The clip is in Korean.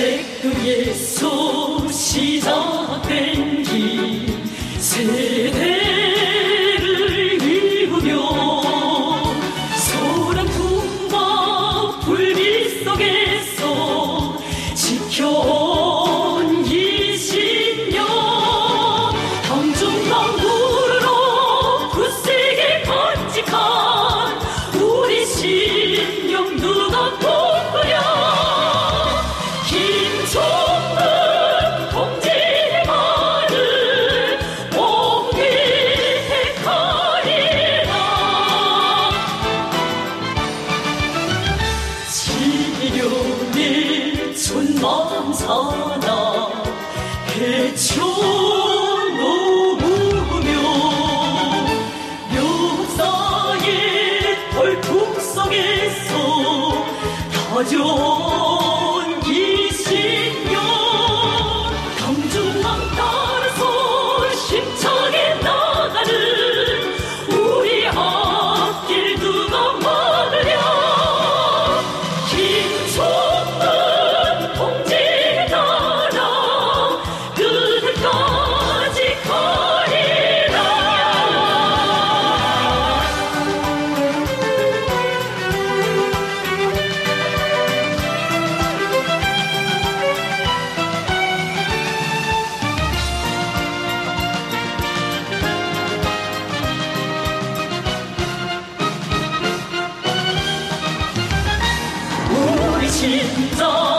주께서 시작된 길 세대를 이루며 소란풍과 불빛 속에 지려내 촌만사나 해쳐 놓으며 묘사의 벌풍 속에서 다져온 이신년 경중망 따 行走。